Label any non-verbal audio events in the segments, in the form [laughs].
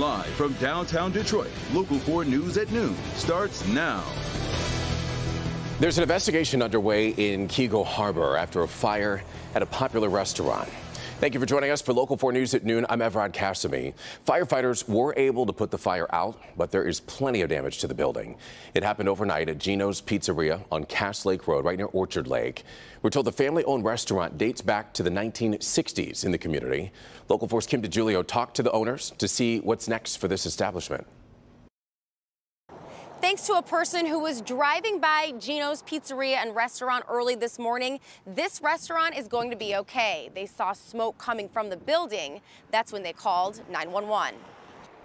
Live from downtown Detroit, Local 4 News at noon starts now. There's an investigation underway in Keego Harbor after a fire at a popular restaurant. Thank you for joining us for Local 4 News at noon. I'm Evrod Cassimy. Firefighters were able to put the fire out, but there is plenty of damage to the building. It happened overnight at Gino's Pizzeria on Cass Lake Road, right near Orchard Lake. We're told the family-owned restaurant dates back to the 1960s in the community. Local 4's Kim DiGiulio talked to the owners to see what's next for this establishment thanks to a person who was driving by Gino's Pizzeria and Restaurant early this morning, this restaurant is going to be okay. They saw smoke coming from the building. That's when they called 911.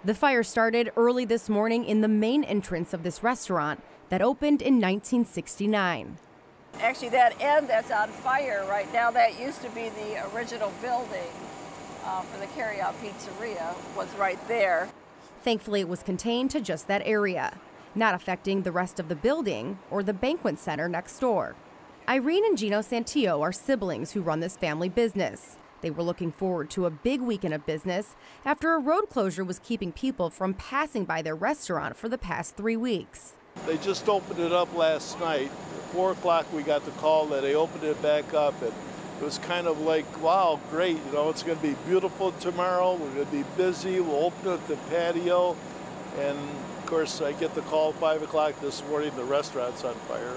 The fire started early this morning in the main entrance of this restaurant that opened in 1969. Actually, that end that's on fire right now, that used to be the original building uh, for the carry-out pizzeria, was right there. Thankfully, it was contained to just that area not affecting the rest of the building or the banquet center next door. Irene and Gino Santillo are siblings who run this family business. They were looking forward to a big weekend of business after a road closure was keeping people from passing by their restaurant for the past three weeks. They just opened it up last night. At 4 o'clock, we got the call that they opened it back up, and it was kind of like, wow, great. You know, it's going to be beautiful tomorrow. We're going to be busy. We'll open up the patio, and of course, I get the call 5 o'clock this morning, the restaurant's on fire.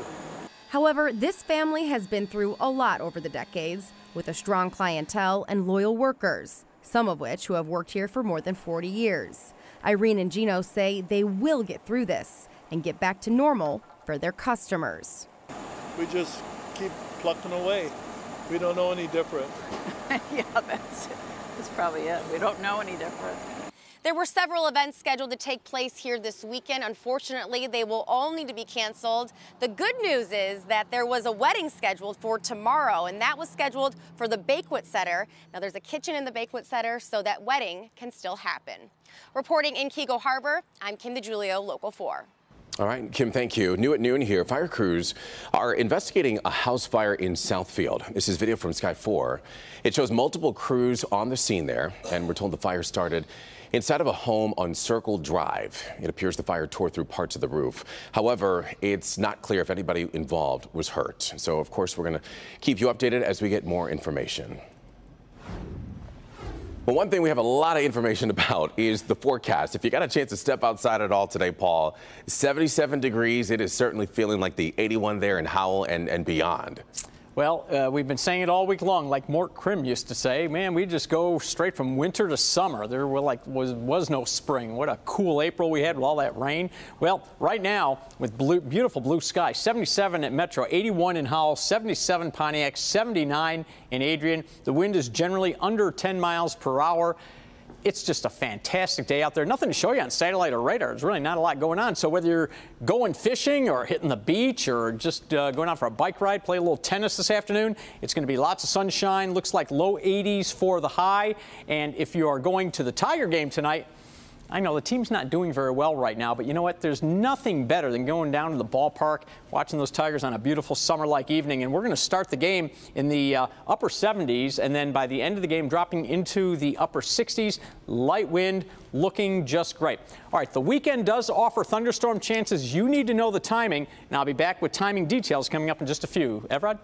However, this family has been through a lot over the decades with a strong clientele and loyal workers, some of which who have worked here for more than 40 years. Irene and Gino say they will get through this and get back to normal for their customers. We just keep plucking away. We don't know any different. [laughs] yeah, that's, that's probably it. We don't know any different. There were several events scheduled to take place here this weekend. Unfortunately, they will all need to be canceled. The good news is that there was a wedding scheduled for tomorrow, and that was scheduled for the Banquet Center. Now, there's a kitchen in the Banquet Center, so that wedding can still happen. Reporting in Keego Harbor, I'm Kim DiGiulio, Local 4. All right, Kim, thank you. New at noon here. Fire crews are investigating a house fire in Southfield. This is video from Sky 4. It shows multiple crews on the scene there, and we're told the fire started inside of a home on Circle Drive. It appears the fire tore through parts of the roof. However, it's not clear if anybody involved was hurt. So, of course, we're going to keep you updated as we get more information. Well, one thing we have a lot of information [laughs] about is the forecast. If you got a chance to step outside at all today, Paul, 77 degrees. It is certainly feeling like the 81 there in Howell and, and beyond. Well, uh, we've been saying it all week long, like Mort Krim used to say. Man, we just go straight from winter to summer. There were like was was no spring. What a cool April we had with all that rain. Well, right now with blue, beautiful blue sky, 77 at Metro, 81 in Howell, 77 Pontiac, 79 in Adrian. The wind is generally under 10 miles per hour it's just a fantastic day out there. Nothing to show you on satellite or radar. There's really not a lot going on. So whether you're going fishing or hitting the beach or just uh, going out for a bike ride, play a little tennis this afternoon, it's going to be lots of sunshine. Looks like low 80s for the high. And if you are going to the Tiger game tonight, I know the team's not doing very well right now, but you know what? There's nothing better than going down to the ballpark, watching those Tigers on a beautiful summer-like evening. And we're going to start the game in the uh, upper 70s, and then by the end of the game, dropping into the upper 60s. Light wind, looking just great. All right, the weekend does offer thunderstorm chances. You need to know the timing, and I'll be back with timing details coming up in just a few. Evrod?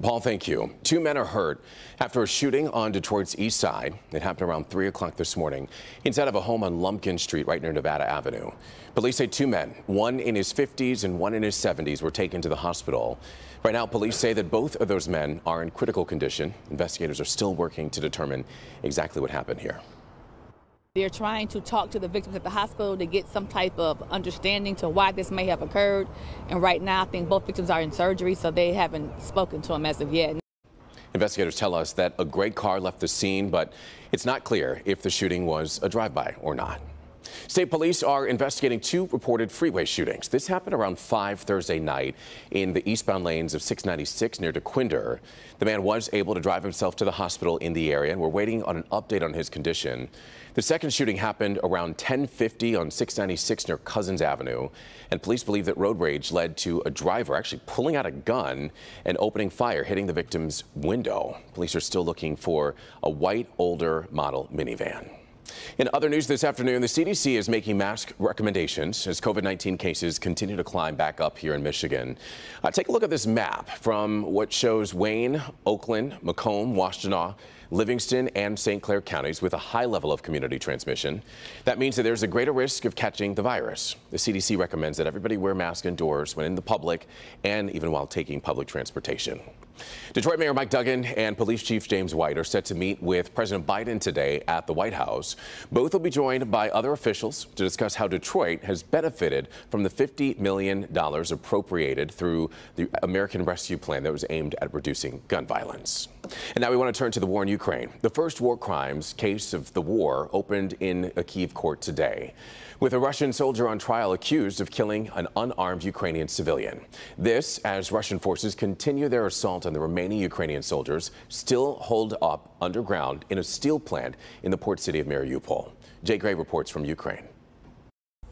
Paul, thank you. Two men are hurt after a shooting on Detroit's east side. It happened around 3 o'clock this morning inside of a home on Lumpkin Street right near Nevada Avenue. Police say two men, one in his 50s and one in his 70s, were taken to the hospital. Right now, police say that both of those men are in critical condition. Investigators are still working to determine exactly what happened here. They're trying to talk to the victims at the hospital to get some type of understanding to why this may have occurred. And right now, I think both victims are in surgery, so they haven't spoken to them as of yet. Investigators tell us that a gray car left the scene, but it's not clear if the shooting was a drive-by or not. State police are investigating two reported freeway shootings. This happened around 5 Thursday night in the eastbound lanes of 696 near Dequindre. The man was able to drive himself to the hospital in the area, and we're waiting on an update on his condition. The second shooting happened around 1050 on 696 near Cousins Avenue, and police believe that road rage led to a driver actually pulling out a gun and opening fire, hitting the victim's window. Police are still looking for a white, older model minivan. In other news this afternoon, the CDC is making mask recommendations as COVID 19 cases continue to climb back up here in Michigan. Uh, take a look at this map from what shows Wayne, Oakland, Macomb, Washtenaw, Livingston, and St. Clair counties with a high level of community transmission. That means that there's a greater risk of catching the virus. The CDC recommends that everybody wear masks indoors when in the public and even while taking public transportation. Detroit Mayor Mike Duggan and Police Chief James White are set to meet with President Biden today at the White House. Both will be joined by other officials to discuss how Detroit has benefited from the $50 million appropriated through the American Rescue Plan that was aimed at reducing gun violence. And now we want to turn to the war in Ukraine. The first war crimes case of the war opened in a Kiev court today, with a Russian soldier on trial accused of killing an unarmed Ukrainian civilian. This as Russian forces continue their assault on the remaining Ukrainian soldiers still holed up underground in a steel plant in the port city of Mariupol. Jay Gray reports from Ukraine.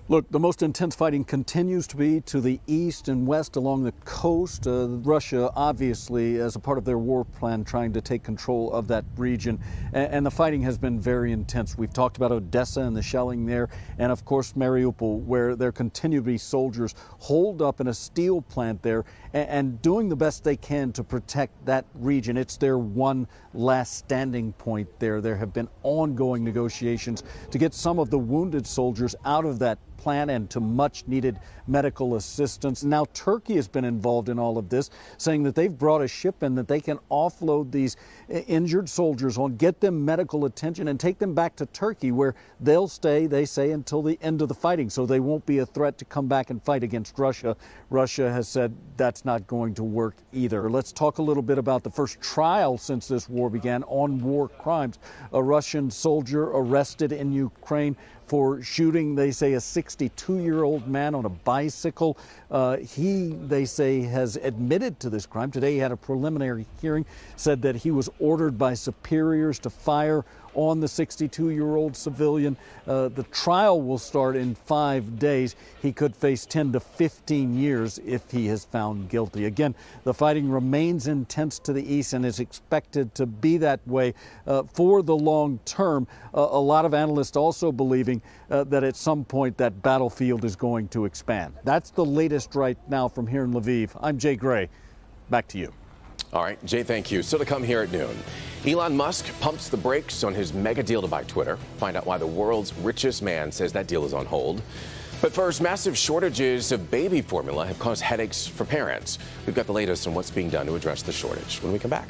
Look, the most intense fighting continues to be to the east and west along the coast. Uh, Russia, obviously, as a part of their war plan, trying to take control of that region. And, and, the fighting has been very intense. We've talked about Odessa and the shelling there, and of course, Mariupol, where there continue to be soldiers holed up in a steel plant there and, and doing the best they can to protect that region. It's their one last standing point there. There have been ongoing negotiations to get some of the wounded soldiers out of that plan and to much needed medical assistance. Now, Turkey has been involved in all of this, saying that they've brought a ship in that they can offload these injured soldiers on, get them medical attention, and take them back to Turkey, where they'll stay, they say, until the end of the fighting. So they won't be a threat to come back and fight against Russia. Russia has said that's not going to work either. Let's talk a little bit about the first trial since this war began on war crimes. A Russian soldier arrested in Ukraine for shooting, they say, a 62 year old man on a bicycle. Uh, he, they say, has admitted to this crime. Today he had a preliminary hearing, said that he was ordered by superiors to fire on the 62 year old civilian. Uh, the trial will start in five days. He could face 10 to 15 years if he is found guilty. Again, the fighting remains intense to the east and is expected to be that way uh, for the long term. Uh, a lot of analysts also believing uh, that at some point that battlefield is going to expand. That's the latest right now from here in Lviv. I'm Jay Gray. Back to you. All right, Jay, thank you. Still to come here at noon. Elon Musk pumps the brakes on his mega deal to buy Twitter. Find out why the world's richest man says that deal is on hold. But first, massive shortages of baby formula have caused headaches for parents. We've got the latest on what's being done to address the shortage when we come back.